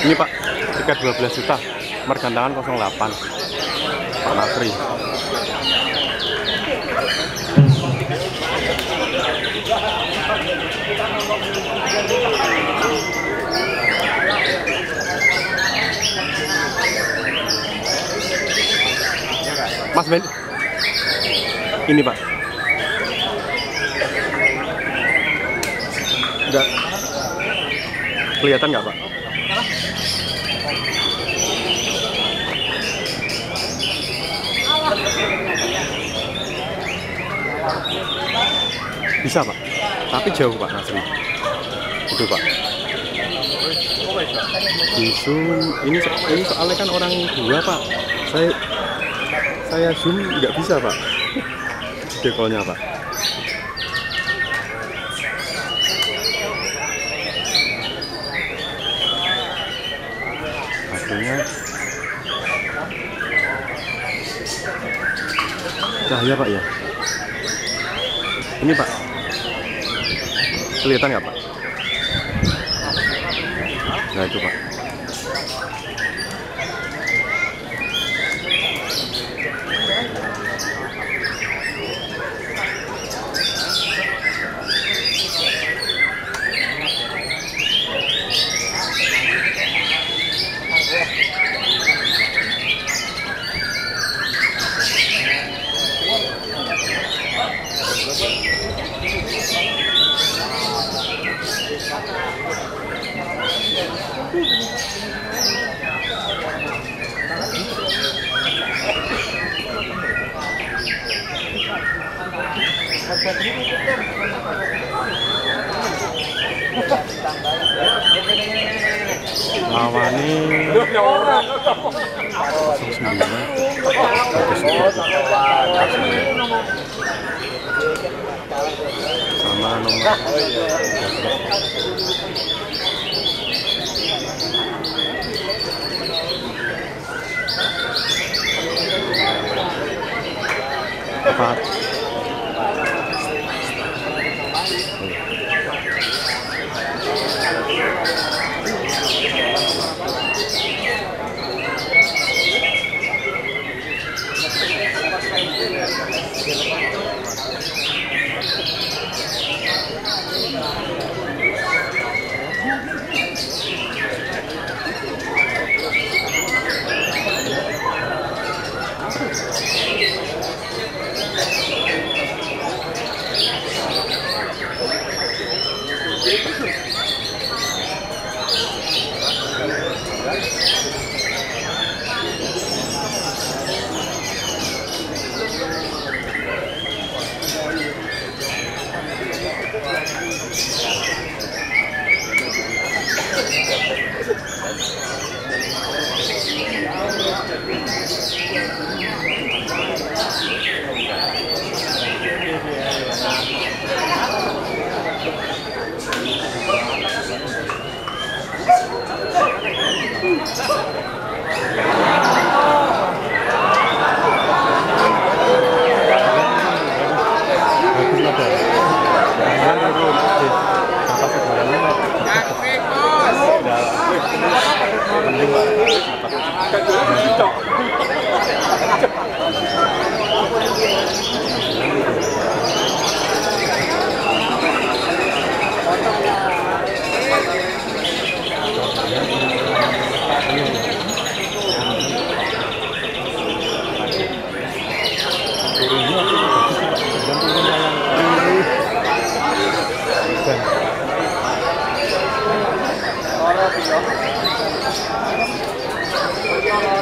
Ini Pak, tiket 12 juta. Mergantangan 08. Pak Nasri. Mas Ben. Ini Pak. Enggak. Kelihatan nggak Pak? Bisa Pak. Tapi jauh Pak Nasri. Itu Pak. Zoom ini ini soalnya kan orang dua Pak. Saya saya zoom nggak bisa Pak. Dekolnya Pak. Hasilnya cahaya Pak ya. Ini Pak. Kelihatan nggak Pak? Nah itu Pak. Sama nomor empat. udah Thank you. Saya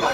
Wah,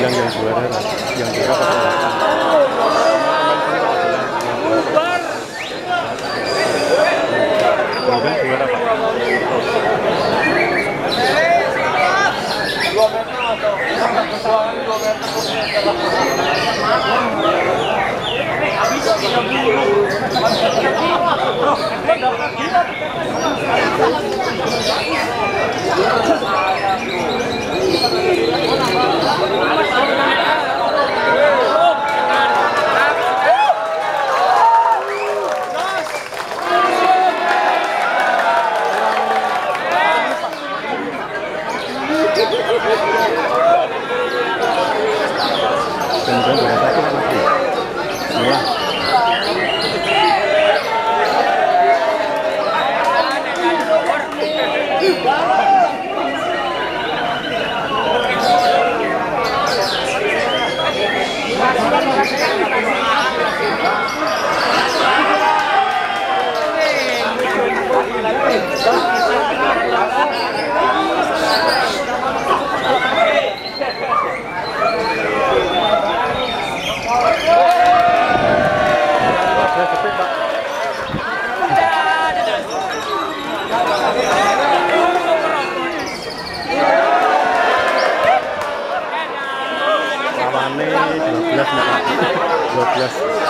bilang yang juara yang juara apa? Bukan juara pak kemudian Woo! Yes.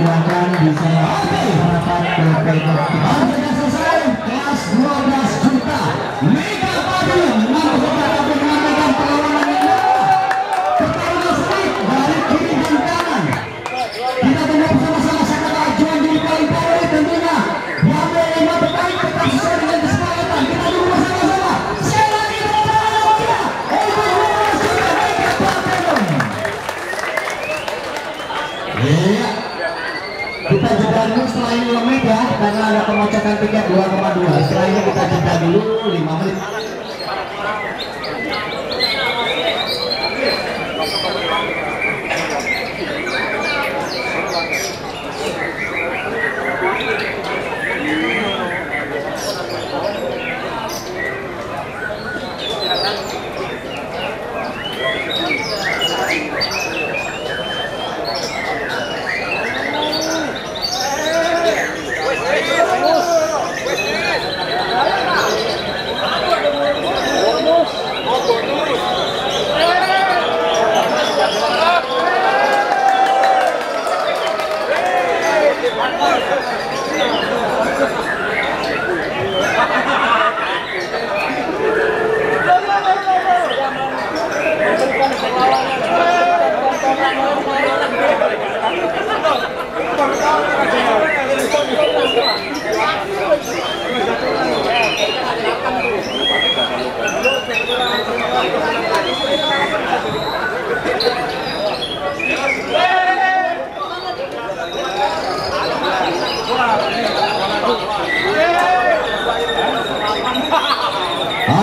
Silakan bisa merapat ke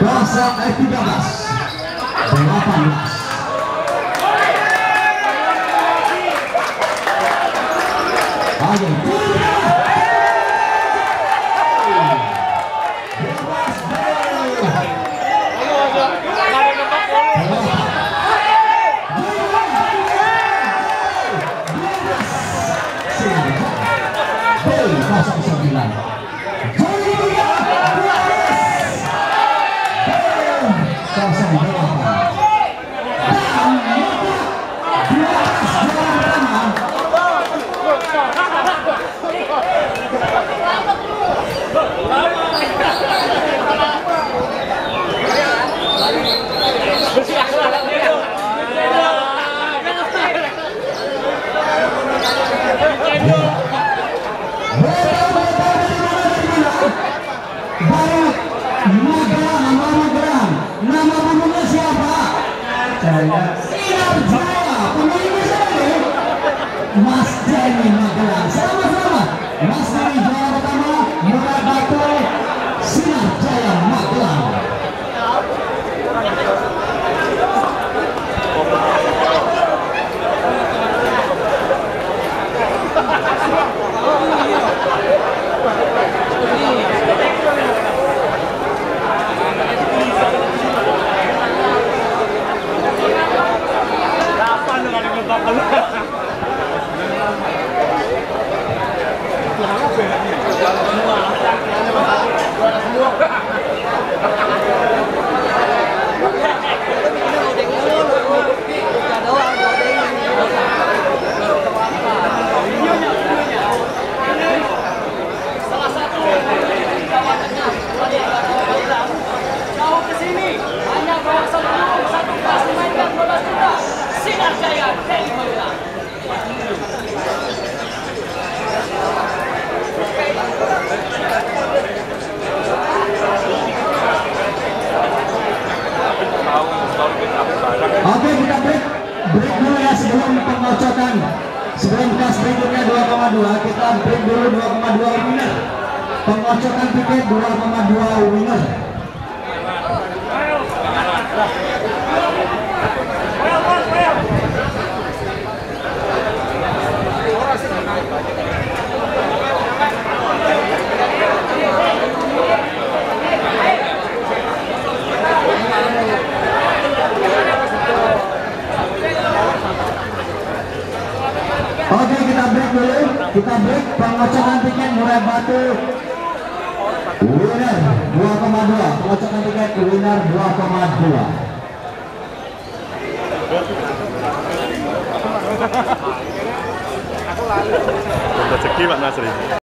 Gaza F13 18 Ayo, Mustang, Mustang, Mustang. Pengocokan tiket 2,2 winner. Oke kita break dulu. Kita break. Pengocokan tiket Murai Batu winner 2,2 pengocokan tiket winner 2,2 rezeki Pak Nasri